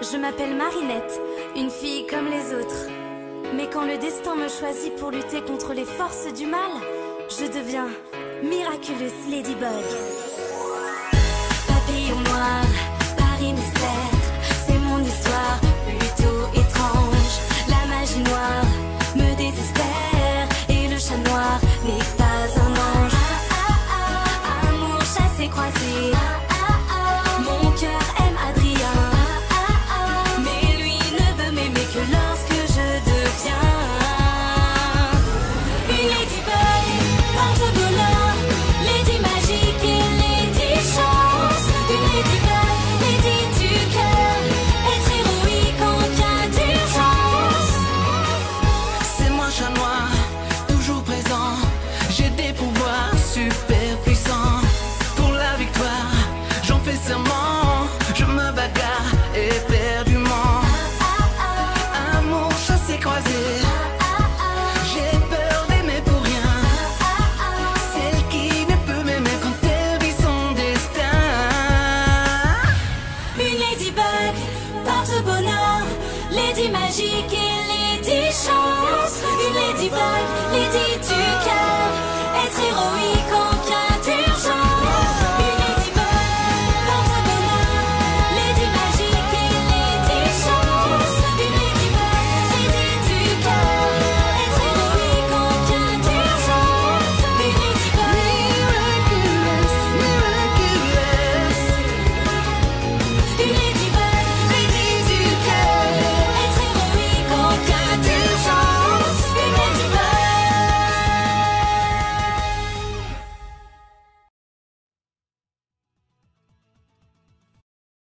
Je m'appelle Marinette, une fille comme les autres. Mais quand le destin me choisit pour lutter contre les forces du mal, je deviens Miraculous Ladybug. Papillon noir, Paris mystère, c'est mon histoire plutôt étrange. La magie noire me désespère et le chat noir n'est pas un ange. Ah, ah, ah, amour chassé croisé. Ladybug, porte bonheur, lady magique et lady chance. Une ladybug, lady du